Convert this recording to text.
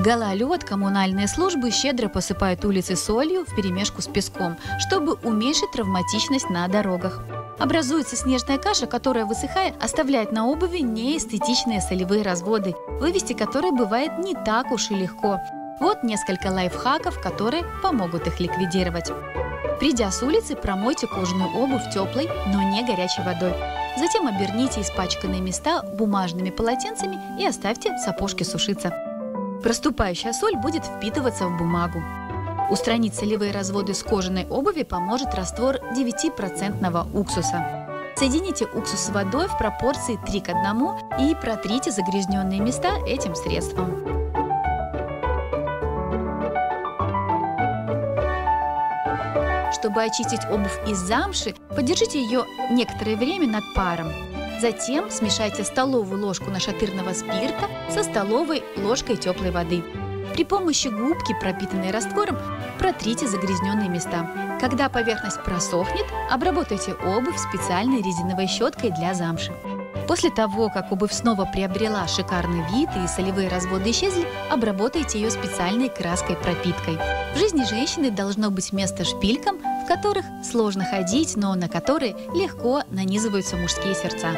В коммунальные службы щедро посыпают улицы солью вперемешку с песком, чтобы уменьшить травматичность на дорогах. Образуется снежная каша, которая, высыхая, оставляет на обуви неэстетичные солевые разводы, вывести которые бывает не так уж и легко. Вот несколько лайфхаков, которые помогут их ликвидировать. Придя с улицы, промойте кожаную обувь теплой, но не горячей водой. Затем оберните испачканные места бумажными полотенцами и оставьте сапожки сушиться. Проступающая соль будет впитываться в бумагу. Устранить солевые разводы с кожаной обуви поможет раствор 9% уксуса. Соедините уксус с водой в пропорции 3 к 1 и протрите загрязненные места этим средством. Чтобы очистить обувь из замши, подержите ее некоторое время над паром. Затем смешайте столовую ложку нашатырного спирта со столовой ложкой теплой воды. При помощи губки, пропитанной раствором, протрите загрязненные места. Когда поверхность просохнет, обработайте обувь специальной резиновой щеткой для замши. После того, как обувь снова приобрела шикарный вид и солевые разводы исчезли, обработайте ее специальной краской-пропиткой. В жизни женщины должно быть место шпилькам, которых сложно ходить, но на которые легко нанизываются мужские сердца.